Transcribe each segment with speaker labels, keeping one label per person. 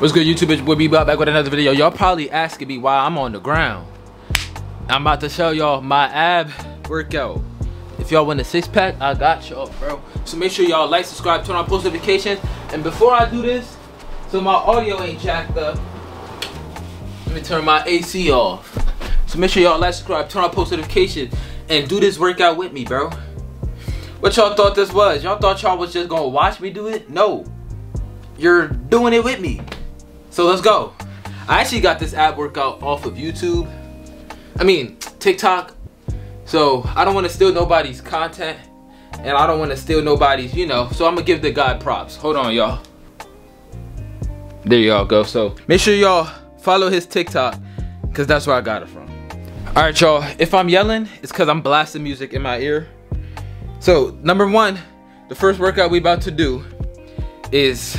Speaker 1: What's good YouTube? It's boy B back with another video. Y'all probably asking me why I'm on the ground. I'm about to show y'all my ab workout. If y'all want a six pack, I got y'all, bro. So make sure y'all like, subscribe, turn on post notifications. And before I do this, so my audio ain't jacked up, let me turn my AC off. So make sure y'all like, subscribe, turn on post notifications, and do this workout with me, bro. What y'all thought this was? Y'all thought y'all was just gonna watch me do it? No. You're doing it with me. So let's go. I actually got this ab workout off of YouTube. I mean, TikTok. So I don't want to steal nobody's content. And I don't want to steal nobody's, you know. So I'm going to give the guy props. Hold on, y'all. There y'all go. So make sure y'all follow his TikTok. Because that's where I got it from. Alright, y'all. If I'm yelling, it's because I'm blasting music in my ear. So, number one, the first workout we about to do is...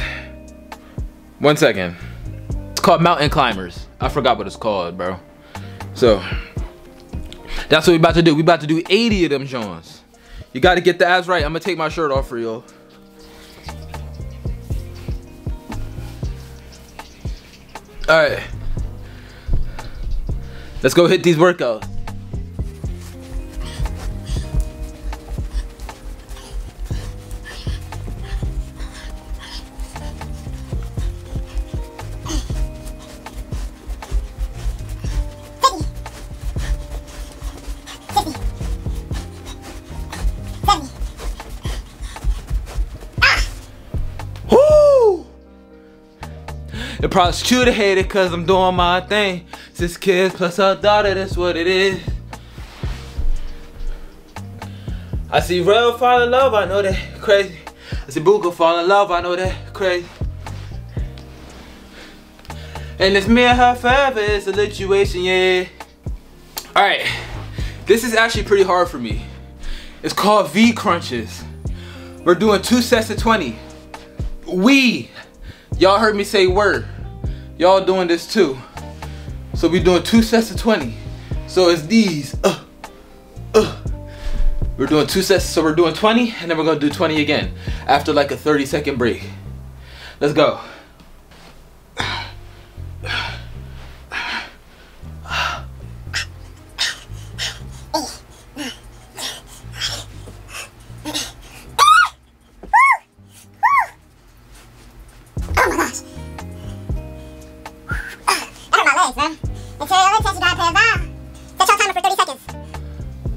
Speaker 1: One second. Called Mountain Climbers. I forgot what it's called, bro. So, that's what we about to do. We about to do 80 of them Johns. You got to get the abs right. I'm to take my shirt off for y'all. All right. Let's go hit these workouts. Prosecutor hated cause I'm doing my thing. Six kids plus a daughter, that's what it is. I see real fall in love, I know that crazy. I see Booga fall in love, I know that crazy. And it's me and her forever, it's a situation, yeah. Alright, this is actually pretty hard for me. It's called V crunches. We're doing two sets of 20. We Y'all heard me say word. Y'all doing this too. So we doing two sets of 20. So it's these. Uh, uh. We're doing two sets, so we're doing 20, and then we're gonna do 20 again after like a 30 second break. Let's go.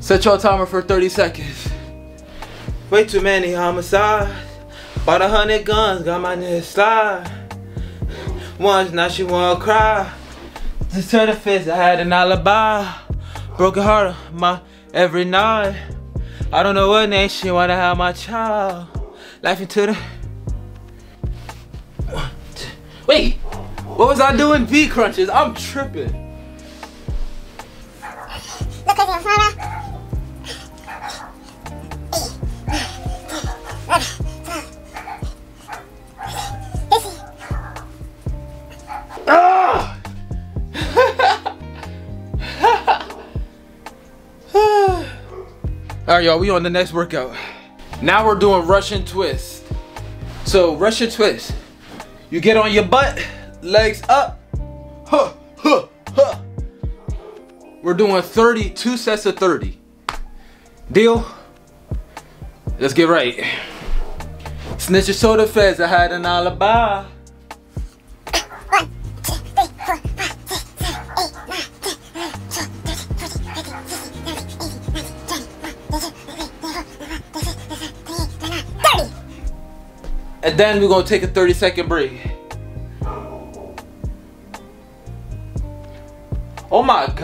Speaker 1: Set your timer for 30 seconds. Way too many homicides. Bought a hundred guns, got my nigga slide. Once, now she wanna cry. Just turn the fist, I had an alibi. Broken heart, my every night. I don't know what name she wanna have my child. Life into the. Wait, what was I doing? V crunches. I'm tripping. Look at Ah! All right, y'all, we on the next workout. Now we're doing Russian twist. So Russian twist, you get on your butt, legs up, huh, huh, huh. We're doing 30, two sets of 30. Deal? Let's get right. Snitch your soda feds, I had an alibi. And then we're gonna take a 30 second break.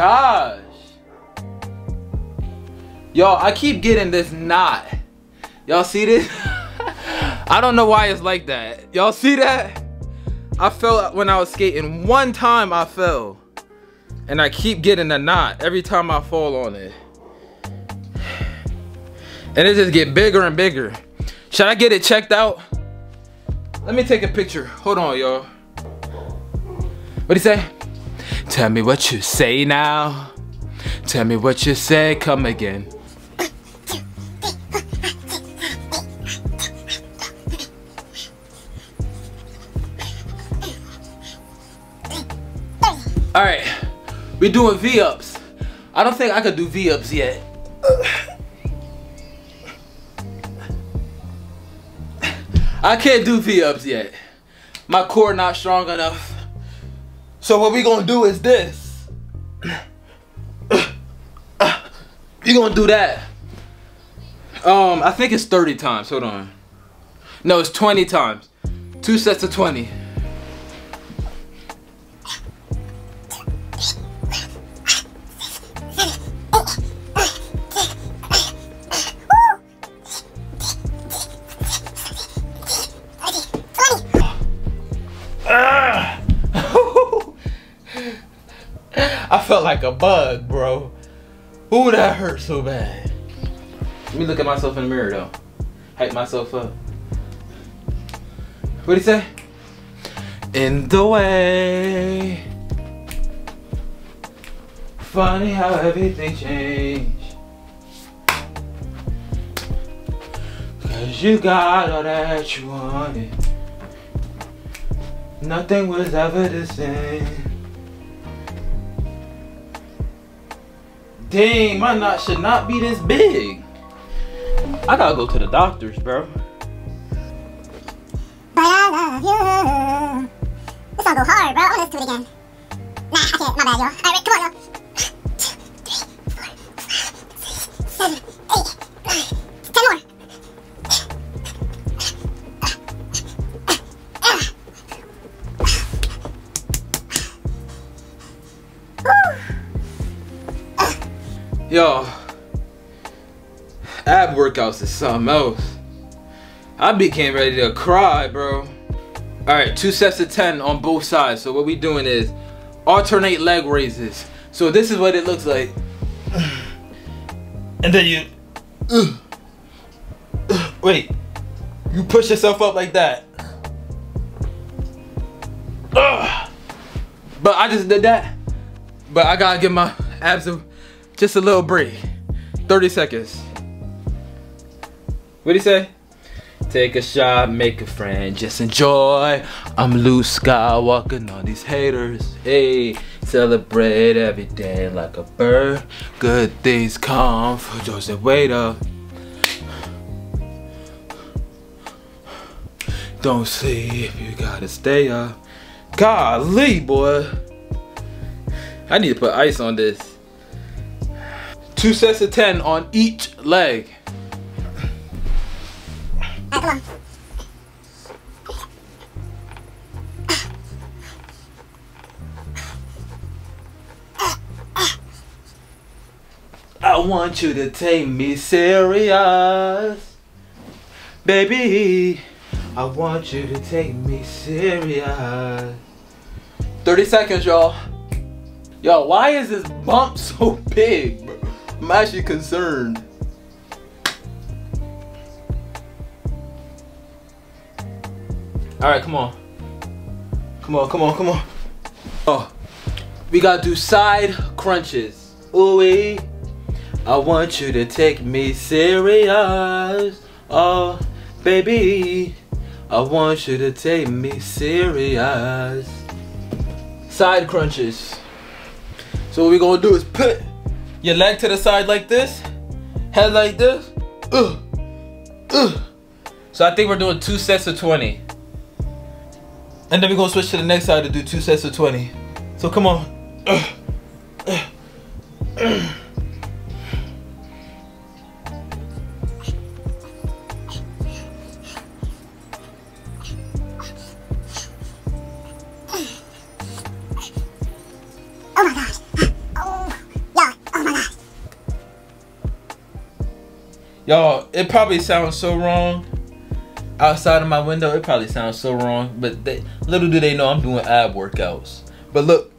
Speaker 1: Gosh. Y'all, I keep getting this knot. Y'all see this? I don't know why it's like that. Y'all see that? I fell when I was skating. One time I fell. And I keep getting a knot every time I fall on it. And it just get bigger and bigger. Should I get it checked out? Let me take a picture. Hold on, y'all. What'd he say? Tell me what you say now. Tell me what you say, come again. All right, we doing V-ups. I don't think I could do V-ups yet. I can't do V-ups yet. My core not strong enough. So what we gonna do is this. You gonna do that. Um, I think it's 30 times. Hold on. No, it's 20 times. Two sets of 20. Felt like a bug, bro. Ooh, that hurt so bad. Let me look at myself in the mirror though. Hype myself up. What'd he say? In the way. Funny how everything changed. Cause you got all that you wanted. Nothing was ever the same. Dang, my knot should not be this big. I gotta go to the doctors, bro.
Speaker 2: But I love you. This song go hard, bro. Listen to it again. Nah, I can't. My bad, y'all. All right, come on, y'all.
Speaker 1: Yo, ab workouts is something else. I became ready to cry, bro. All right, two sets of 10 on both sides. So what we doing is alternate leg raises. So this is what it looks like. And then you, uh, uh, wait, you push yourself up like that. But I just did that. But I gotta get my abs a, just a little break. 30 seconds. What'd he say? Take a shot, make a friend, just enjoy. I'm Luke Skywalker walking on these haters. Hey, celebrate every day like a bird. Good things come for those that wait up. Don't sleep, you gotta stay up. Golly, boy. I need to put ice on this. Two sets of 10 on each leg. I want you to take me serious. Baby, I want you to take me serious. 30 seconds, y'all. Yo, why is this bump so big? I'm actually concerned. All right, come on. Come on, come on, come on. Oh, we gotta do side crunches. Ooh, I want you to take me serious. Oh, baby, I want you to take me serious. Side crunches. So what we gonna do is put your leg to the side like this, head like this. Ugh, ugh. So I think we're doing two sets of 20. And then we're gonna switch to the next side to do two sets of 20. So come on. Ugh, ugh,
Speaker 2: Y'all,
Speaker 1: it probably sounds so wrong outside of my window. It probably sounds so wrong, but they, little do they know I'm doing ab workouts. But look,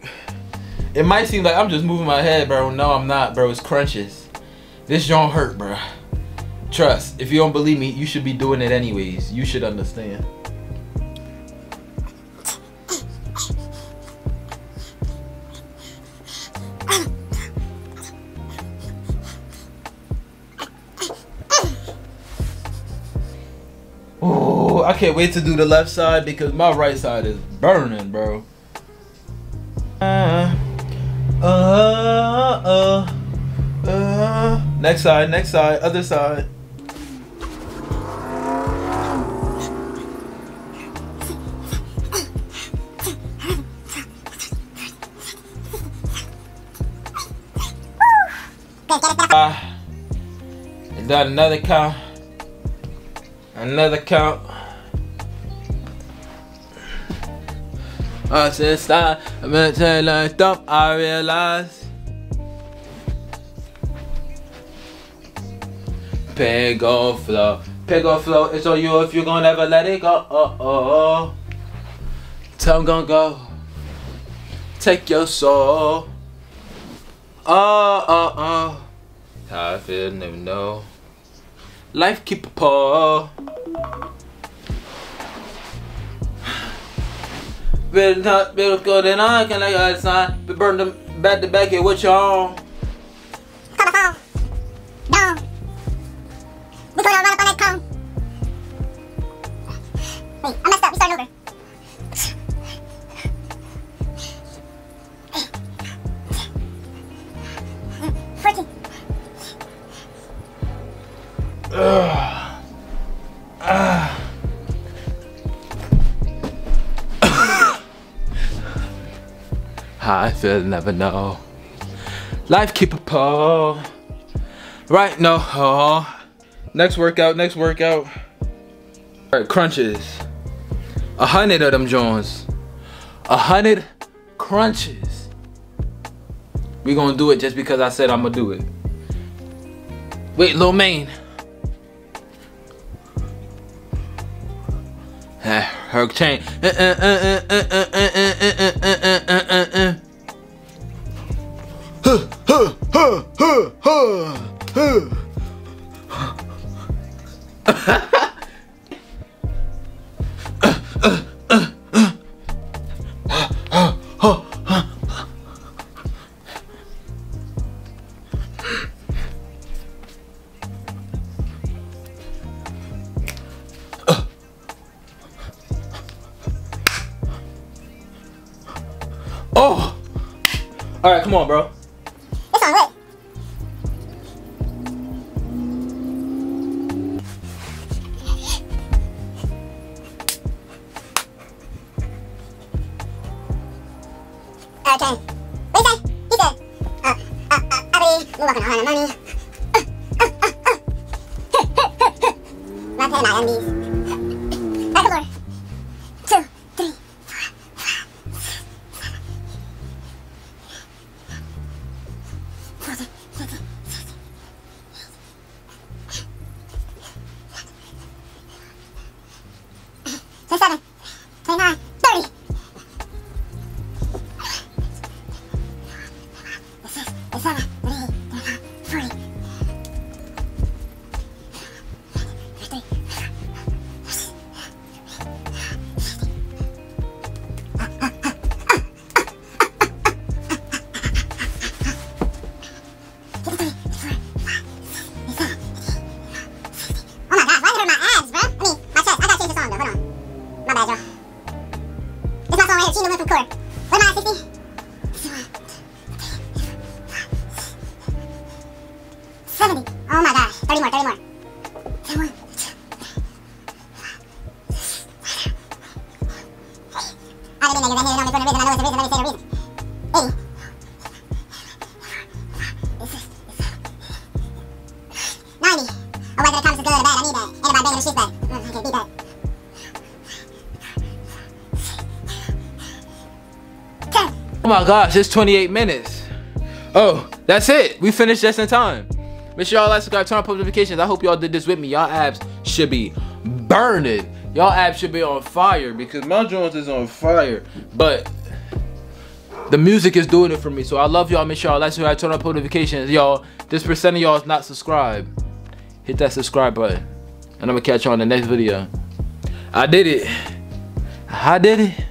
Speaker 1: it might seem like I'm just moving my head, bro. No, I'm not, bro. It's crunches. This don't hurt, bro. Trust. If you don't believe me, you should be doing it anyways. You should understand. Can't wait to do the left side because my right side is burning, bro. Uh, Uh, uh, uh. Next side, next side, other side. Uh, and done another count. Another count. Uh, since I been telling dump, I realize. Pego flow, pego flow. It's on you if you're gonna ever let it go. Oh, oh, oh. Time gonna go. Take your soul. Oh, oh, oh. How I feel, never know. Life keep a Better not, better go than I can like outside. But burn them back to back here what y'all. How I feel, never know. Life keep a pull. Right, no. Oh. Next workout, next workout. Alright, crunches. A hundred of them Jones. A hundred crunches. We gonna do it just because I said I'm gonna do it. Wait, Lil Maine. Ah, Her chain. Oh! Alright, come on, bro.
Speaker 2: Xe 么 em đi, đã. 70. Oh my gosh. 30 more, 30 more. 31. I didn't know I knew it only for a reason. I know it's a reason. Let me say the reason. 80. This is- this is- 90. Oh, whether the comments is good or bad, I need that. Ain't about banging the shit back. Mm.
Speaker 1: Oh my gosh, it's 28 minutes. Oh, that's it. We finished just in time. Make sure y'all like, subscribe, turn on post notifications. I hope y'all did this with me. Y'all abs should be burning. Y'all abs should be on fire because my joints is on fire. But the music is doing it for me. So I love y'all. Make sure y'all like, subscribe, turn on post notifications. Y'all, this percent of y'all is not subscribed. Hit that subscribe button. And I'm gonna catch y'all on the next video. I did it. I did it.